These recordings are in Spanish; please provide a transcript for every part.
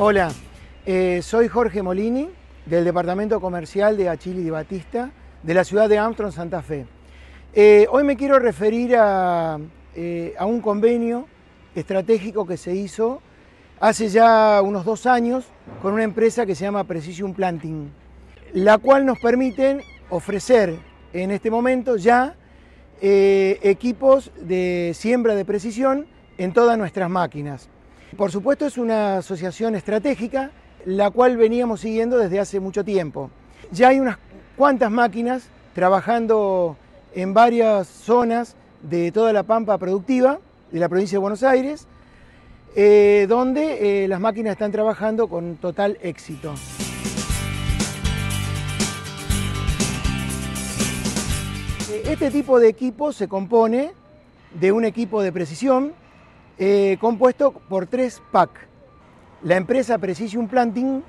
Hola, eh, soy Jorge Molini del Departamento Comercial de Achille y Batista de la ciudad de Armstrong, Santa Fe. Eh, hoy me quiero referir a, eh, a un convenio estratégico que se hizo hace ya unos dos años con una empresa que se llama Precision Planting, la cual nos permite ofrecer en este momento ya equipos de siembra de precisión en todas nuestras máquinas. Por supuesto es una asociación estratégica, la cual veníamos siguiendo desde hace mucho tiempo. Ya hay unas cuantas máquinas trabajando en varias zonas de toda la pampa productiva de la provincia de Buenos Aires, eh, donde eh, las máquinas están trabajando con total éxito. Este tipo de equipo se compone de un equipo de precisión eh, compuesto por tres PAC. La empresa Precision Planting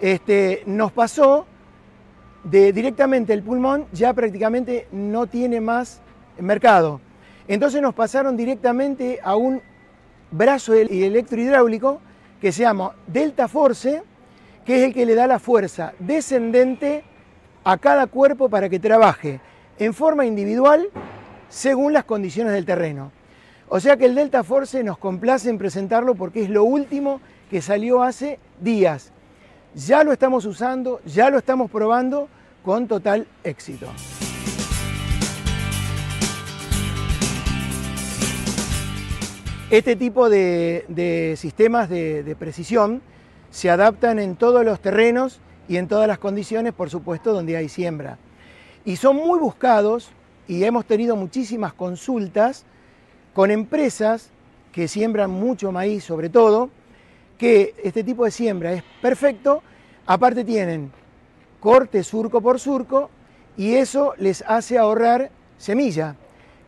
este, nos pasó de directamente el pulmón, ya prácticamente no tiene más mercado. Entonces nos pasaron directamente a un brazo electrohidráulico que se llama Delta Force, que es el que le da la fuerza descendente a cada cuerpo para que trabaje en forma individual según las condiciones del terreno. O sea que el Delta Force nos complace en presentarlo porque es lo último que salió hace días. Ya lo estamos usando, ya lo estamos probando con total éxito. Este tipo de, sistemas de, precisión se adaptan en todos los terrenos y en todas las condiciones, por supuesto, donde hay siembra. Y son muy buscados y hemos tenido muchísimas consultas con empresas que siembran mucho maíz sobre todo, que este tipo de siembra es perfecto, aparte tienen corte surco por surco y eso les hace ahorrar semilla,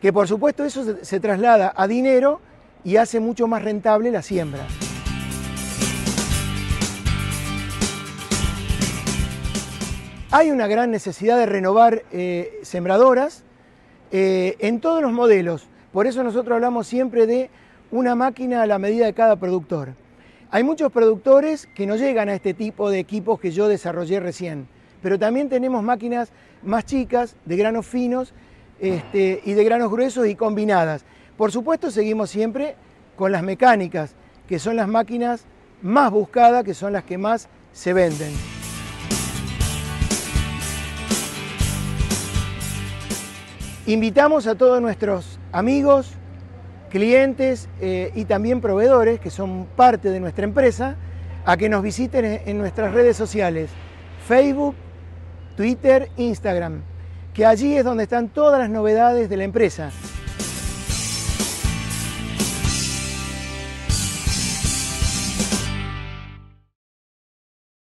que por supuesto eso se, traslada a dinero y hace mucho más rentable la siembra. Hay una gran necesidad de renovar eh, sembradoras eh, en todos los modelos, por eso nosotros hablamos siempre de una máquina a la medida de cada productor. Hay muchos productores que no llegan a este tipo de equipos que yo desarrollé recién, pero también tenemos máquinas más chicas, de granos finos este, y de granos gruesos y combinadas. Por supuesto seguimos siempre con las mecánicas, que son las máquinas más buscadas, que son las que más se venden. Invitamos a todos nuestros amigos, clientes eh, y también proveedores que son parte de nuestra empresa a que nos visiten en nuestras redes sociales, Facebook, Twitter, Instagram, que allí es donde están todas las novedades de la empresa.